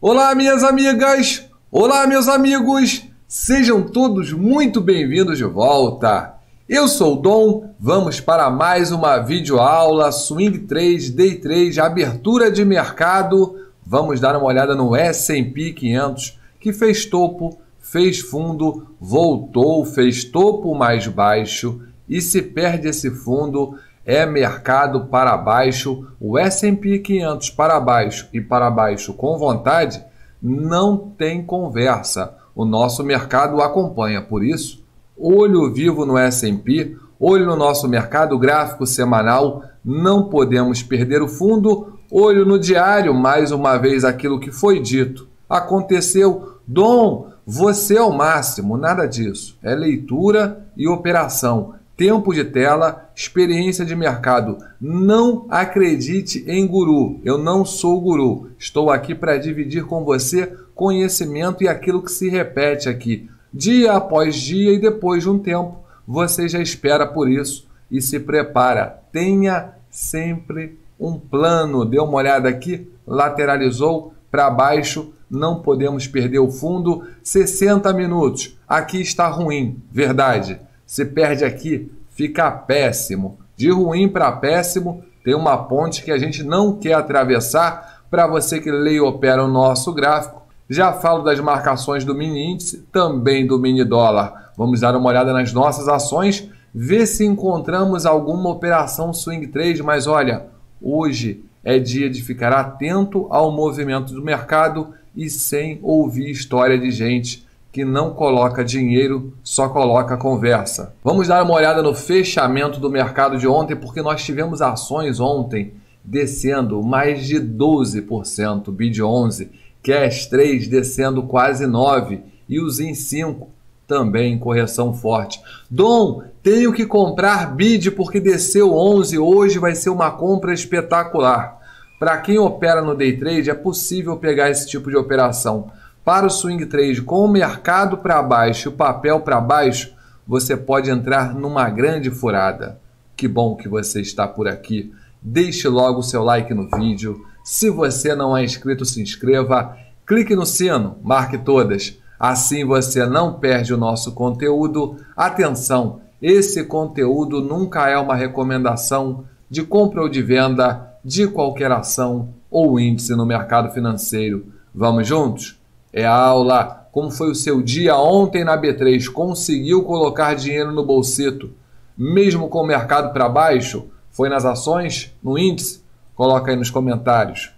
Olá, minhas amigas! Olá, meus amigos! Sejam todos muito bem-vindos de volta! Eu sou o Dom, vamos para mais uma videoaula Swing 3, Day 3, abertura de mercado. Vamos dar uma olhada no S&P 500, que fez topo, fez fundo, voltou, fez topo mais baixo e se perde esse fundo, é mercado para baixo, o S&P 500 para baixo e para baixo com vontade, não tem conversa. O nosso mercado acompanha, por isso, olho vivo no S&P, olho no nosso mercado gráfico semanal, não podemos perder o fundo, olho no diário, mais uma vez aquilo que foi dito. Aconteceu, Dom, você é o máximo, nada disso. É leitura e operação tempo de tela, experiência de mercado. Não acredite em guru. Eu não sou guru. Estou aqui para dividir com você conhecimento e aquilo que se repete aqui, dia após dia e depois de um tempo, você já espera por isso e se prepara. Tenha sempre um plano. Dê uma olhada aqui, lateralizou para baixo, não podemos perder o fundo. 60 minutos. Aqui está ruim, verdade. Se perde aqui, fica péssimo. De ruim para péssimo, tem uma ponte que a gente não quer atravessar. Para você que lê e opera o nosso gráfico, já falo das marcações do mini índice, também do mini dólar. Vamos dar uma olhada nas nossas ações, ver se encontramos alguma operação swing trade, mas olha, hoje é dia de ficar atento ao movimento do mercado e sem ouvir história de gente que não coloca dinheiro, só coloca conversa. Vamos dar uma olhada no fechamento do mercado de ontem, porque nós tivemos ações ontem descendo mais de 12%, BID 11, Cash 3 descendo quase 9 e os IN 5 também em correção forte. Dom, tenho que comprar BID porque desceu 11, hoje vai ser uma compra espetacular. Para quem opera no day trade é possível pegar esse tipo de operação para o swing trade com o mercado para baixo e o papel para baixo, você pode entrar numa grande furada. Que bom que você está por aqui. Deixe logo o seu like no vídeo. Se você não é inscrito, se inscreva. Clique no sino, marque todas. Assim você não perde o nosso conteúdo. Atenção, esse conteúdo nunca é uma recomendação de compra ou de venda de qualquer ação ou índice no mercado financeiro. Vamos juntos? É a aula. Como foi o seu dia ontem na B3? Conseguiu colocar dinheiro no bolsito, mesmo com o mercado para baixo? Foi nas ações? No índice? Coloca aí nos comentários.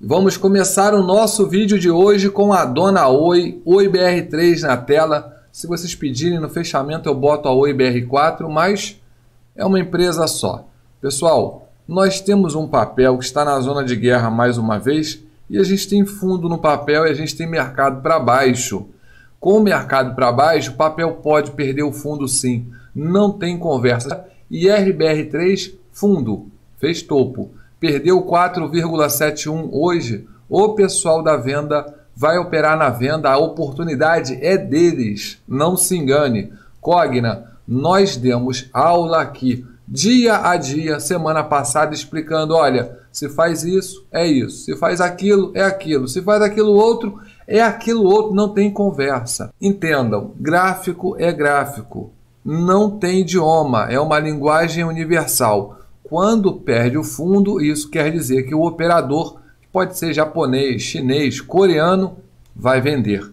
Vamos começar o nosso vídeo de hoje com a Dona Oi, Oi BR3 na tela. Se vocês pedirem no fechamento eu boto a Oi BR4, mas é uma empresa só. Pessoal, nós temos um papel que está na zona de guerra mais uma vez e a gente tem fundo no papel e a gente tem mercado para baixo. Com o mercado para baixo, o papel pode perder o fundo sim. Não tem conversa. E RBR3, fundo, fez topo. Perdeu 4,71 hoje. O pessoal da venda vai operar na venda. A oportunidade é deles. Não se engane. Cogna, nós demos aula aqui dia a dia, semana passada, explicando: olha, se faz isso, é isso, se faz aquilo, é aquilo, se faz aquilo outro, é aquilo outro, não tem conversa. Entendam: gráfico é gráfico, não tem idioma, é uma linguagem universal. Quando perde o fundo, isso quer dizer que o operador, pode ser japonês, chinês, coreano, vai vender.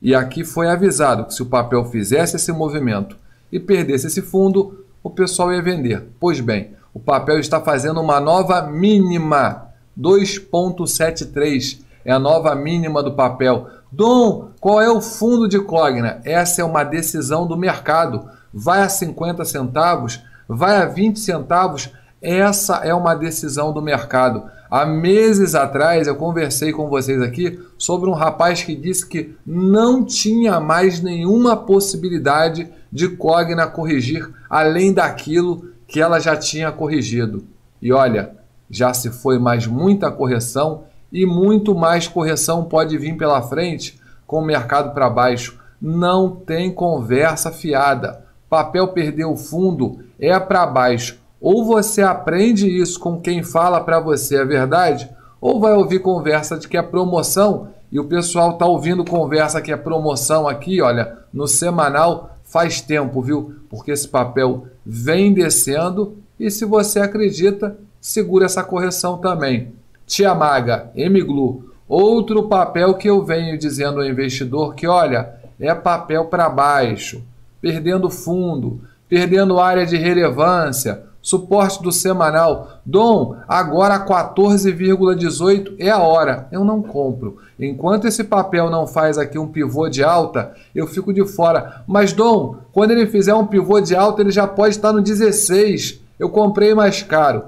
E aqui foi avisado que se o papel fizesse esse movimento e perdesse esse fundo, o pessoal ia vender. Pois bem, o papel está fazendo uma nova mínima, 2,73 é a nova mínima do papel. Dom, qual é o fundo de Cogna? Essa é uma decisão do mercado. Vai a 50 centavos? Vai a 20 centavos? Essa é uma decisão do mercado. Há meses atrás eu conversei com vocês aqui sobre um rapaz que disse que não tinha mais nenhuma possibilidade de Cogna corrigir além daquilo que ela já tinha corrigido. E olha, já se foi mais muita correção e muito mais correção pode vir pela frente com o mercado para baixo. Não tem conversa fiada. Papel perdeu o fundo, é para baixo ou você aprende isso com quem fala para você a verdade, ou vai ouvir conversa de que é promoção e o pessoal tá ouvindo conversa que é promoção aqui, olha, no semanal faz tempo, viu? Porque esse papel vem descendo e se você acredita, segura essa correção também. Tia Maga, Emiglu, outro papel que eu venho dizendo ao investidor que, olha, é papel para baixo, perdendo fundo, perdendo área de relevância, suporte do semanal. Dom, agora 14,18 é a hora. Eu não compro. Enquanto esse papel não faz aqui um pivô de alta, eu fico de fora. Mas Dom, quando ele fizer um pivô de alta, ele já pode estar no 16. Eu comprei mais caro.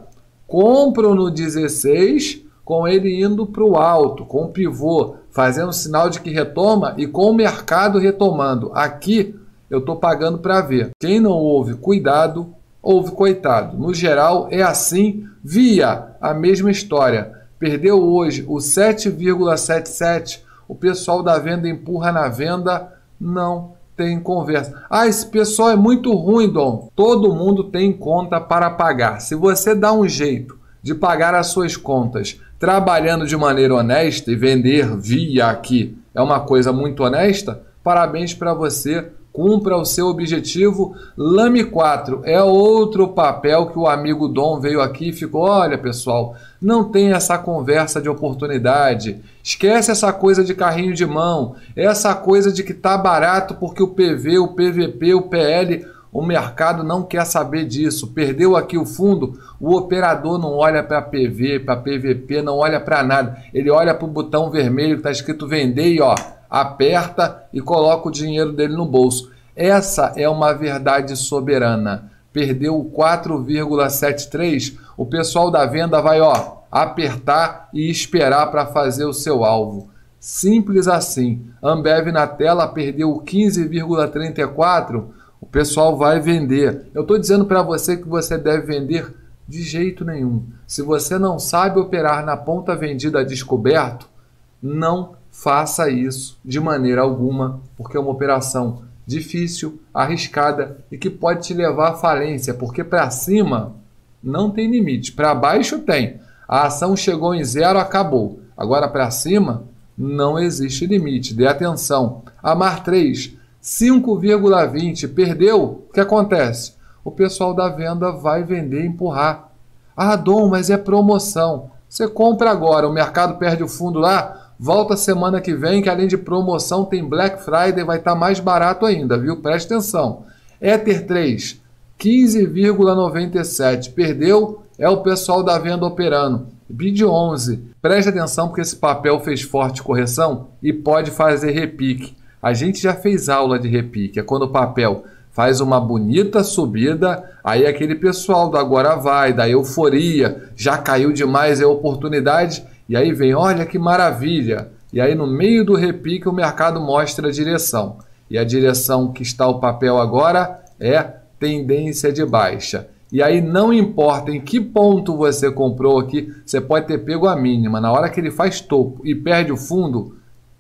Compro no 16 com ele indo para o alto, com o pivô, fazendo sinal de que retoma e com o mercado retomando. Aqui eu estou pagando para ver. Quem não ouve cuidado, ouve coitado. No geral, é assim, via a mesma história. Perdeu hoje o 7,77. O pessoal da venda empurra na venda. Não tem conversa. Ah, esse pessoal é muito ruim, Dom. Todo mundo tem conta para pagar. Se você dá um jeito de pagar as suas contas trabalhando de maneira honesta e vender via aqui é uma coisa muito honesta, parabéns para você cumpra o seu objetivo. Lame 4 é outro papel que o amigo Dom veio aqui e ficou: olha pessoal, não tem essa conversa de oportunidade, esquece essa coisa de carrinho de mão, essa coisa de que tá barato porque o PV, o PVP, o PL. O mercado não quer saber disso. Perdeu aqui o fundo, o operador não olha para PV, para PVP, não olha para nada. Ele olha para o botão vermelho que está escrito vender e ó, aperta e coloca o dinheiro dele no bolso. Essa é uma verdade soberana. Perdeu o 4,73, o pessoal da venda vai ó, apertar e esperar para fazer o seu alvo. Simples assim. Ambev na tela perdeu o 15,34, o pessoal vai vender. Eu estou dizendo para você que você deve vender de jeito nenhum. Se você não sabe operar na ponta vendida descoberto, não faça isso de maneira alguma, porque é uma operação difícil, arriscada e que pode te levar à falência, porque para cima não tem limite, para baixo tem. A ação chegou em zero, acabou. Agora para cima não existe limite. Dê atenção. A Mar 3, 5,20, perdeu? O que acontece? O pessoal da venda vai vender e empurrar. Ah, Dom, mas é promoção. Você compra agora, o mercado perde o fundo lá, Volta semana que vem, que além de promoção, tem Black Friday, vai estar tá mais barato ainda, viu? Preste atenção. Ether 3, 15,97. Perdeu? É o pessoal da venda operando. BID 11. Preste atenção porque esse papel fez forte correção e pode fazer repique. A gente já fez aula de repique. É quando o papel faz uma bonita subida, aí aquele pessoal do agora vai, da euforia, já caiu demais, é oportunidade e aí vem, olha que maravilha. E aí no meio do repique o mercado mostra a direção. E a direção que está o papel agora é tendência de baixa. E aí não importa em que ponto você comprou aqui, você pode ter pego a mínima. Na hora que ele faz topo e perde o fundo,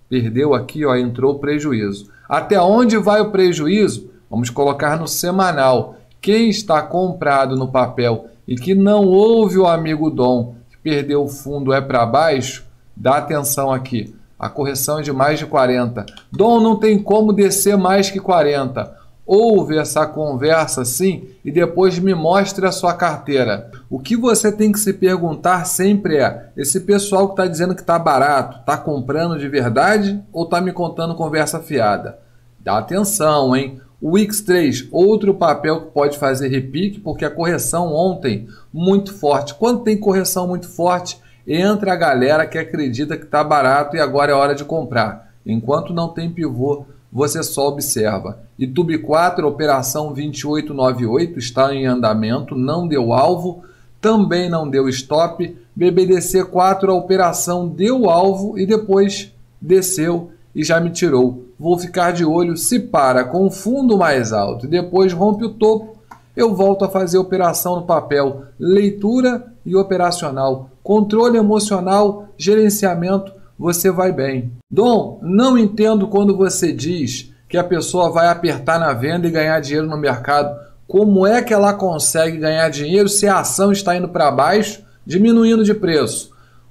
perdeu aqui, ó, entrou o prejuízo. Até onde vai o prejuízo? Vamos colocar no semanal. Quem está comprado no papel e que não ouve o amigo Dom perdeu o fundo é para baixo, dá atenção aqui. A correção é de mais de 40. Dom, não tem como descer mais que 40. Ouve essa conversa sim e depois me mostre a sua carteira. O que você tem que se perguntar sempre é: esse pessoal que está dizendo que está barato, está comprando de verdade ou está me contando conversa fiada? Dá atenção, hein? O X3, outro papel que pode fazer repique, porque a correção ontem muito forte. Quando tem correção muito forte, entra a galera que acredita que está barato e agora é hora de comprar. Enquanto não tem pivô, você só observa. E Tube 4, operação 2898, está em andamento, não deu alvo, também não deu stop. BBDC 4, a operação deu alvo e depois desceu e já me tirou. Vou ficar de olho se para com o fundo mais alto e depois rompe o topo. Eu volto a fazer operação no papel, leitura e operacional, controle emocional, gerenciamento, você vai bem. Dom, não entendo quando você diz que a pessoa vai apertar na venda e ganhar dinheiro no mercado. Como é que ela consegue ganhar dinheiro se a ação está indo para baixo, diminuindo de preço?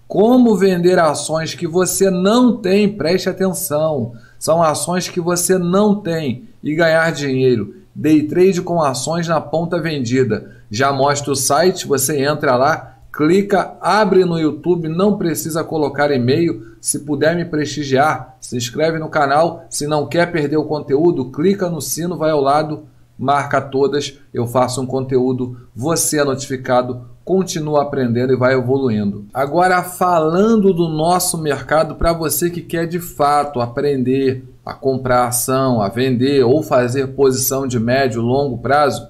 como vender ações que você não tem, preste atenção. São ações que você não tem e ganhar dinheiro. Day trade com ações na ponta vendida. Já mostra o site, você entra lá, clica, abre no YouTube, não precisa colocar e-mail. Se puder me prestigiar, se inscreve no canal. Se não quer perder o conteúdo, clica no sino, vai ao lado, marca todas. Eu faço um conteúdo, você é notificado continua aprendendo e vai evoluindo. Agora, falando do nosso mercado, para você que quer de fato aprender a comprar ação, a vender ou fazer posição de médio e longo prazo,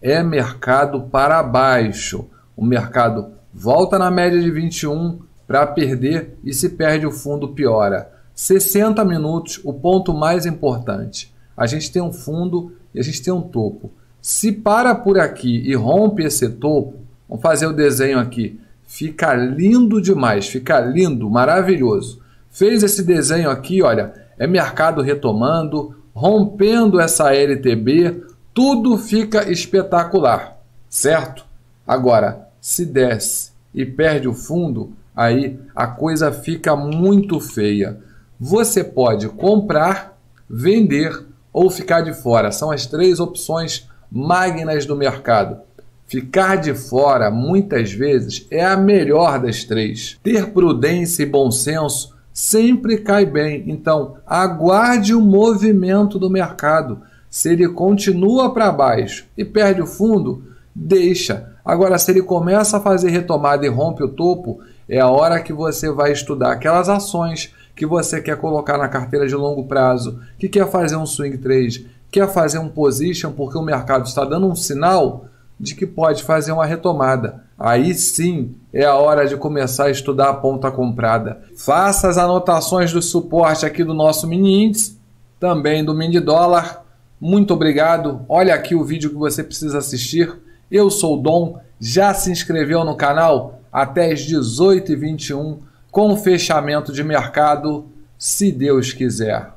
é mercado para baixo. O mercado volta na média de 21 para perder e se perde o fundo piora. 60 minutos, o ponto mais importante. A gente tem um fundo e a gente tem um topo. Se para por aqui e rompe esse topo, Vamos fazer o desenho aqui. Fica lindo demais, fica lindo, maravilhoso. Fez esse desenho aqui, olha, é mercado retomando, rompendo essa LTB, tudo fica espetacular, certo? Agora, se desce e perde o fundo, aí a coisa fica muito feia. Você pode comprar, vender ou ficar de fora. São as três opções magnas do mercado. Ficar de fora, muitas vezes, é a melhor das três. Ter prudência e bom senso sempre cai bem. Então, aguarde o movimento do mercado. Se ele continua para baixo e perde o fundo, deixa. Agora, se ele começa a fazer retomada e rompe o topo, é a hora que você vai estudar aquelas ações que você quer colocar na carteira de longo prazo, que quer fazer um swing trade, quer fazer um position porque o mercado está dando um sinal de que pode fazer uma retomada. Aí sim é a hora de começar a estudar a ponta comprada. Faça as anotações do suporte aqui do nosso mini índice, também do mini dólar. Muito obrigado. Olha aqui o vídeo que você precisa assistir. Eu sou o Dom. Já se inscreveu no canal? Até as 18h21 com o fechamento de mercado, se Deus quiser.